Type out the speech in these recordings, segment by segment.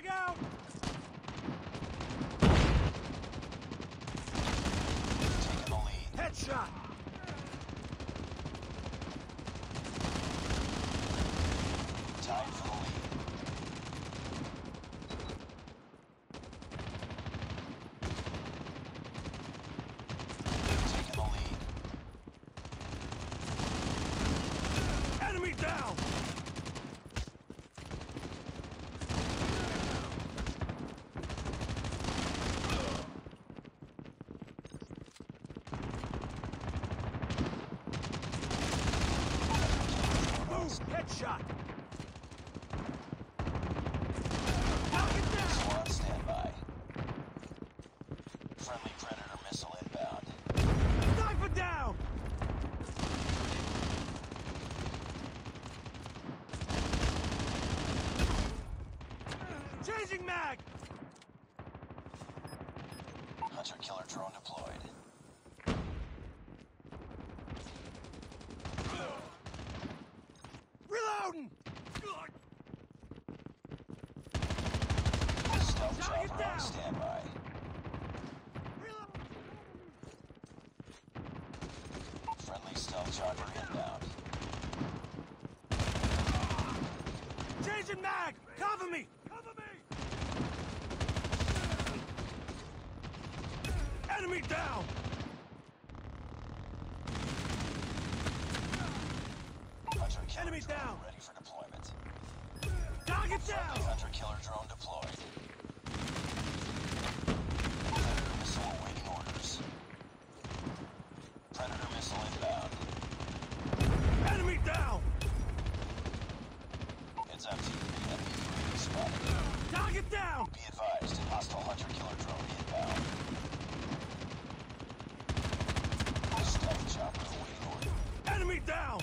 Frag out! Move! Headshot! Knock it down! Missile on standby. Friendly Predator missile inbound. Sniper down! Changing mag! Hunter killer drone deployed. Reloading! Stealth Target chopper down. standby. Reload! Friendly stealth chopper inbound. Changing mag! Cover me! Cover me! Enemy down! Enemy down. ready for deployment. Target Friendly down! hunter killer drone deployed. Predator missile awaiting orders. Predator missile inbound. Enemy down! It's empty. Enemy UAV spotted. Target down! Be advised, hostile hunter killer drone inbound. Stealth chopper awaiting order. Enemy down!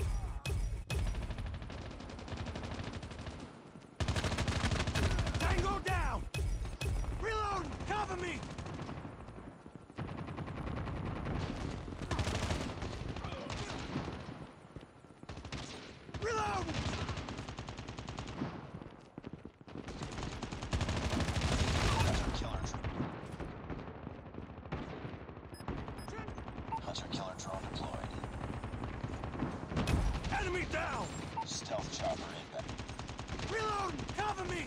Tango down! Reload! Cover me! Reload! Hunter killer drone. Hunter killer drone deployed. Enemy down! Stealth chopper inbound. Reload! Cover me!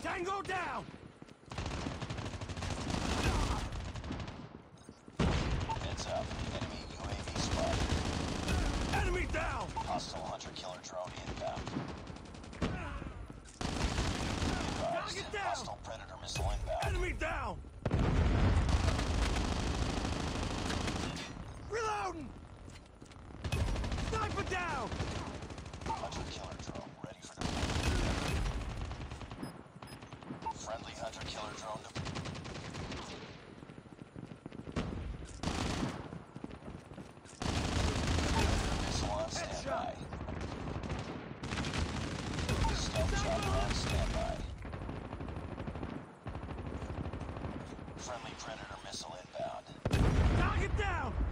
Tango down! Heads up. Enemy UAV spotted. Enemy down! Hostile hunter killer drone inbound. Advised, down. hostile predator missile inbound. Enemy down! Reloading! Sniper down! Hunter killer drone ready for deployment. Friendly hunter killer drone deployed. Missile on standby. Stealth chopper on standby. Friendly predator missile inbound. Target down!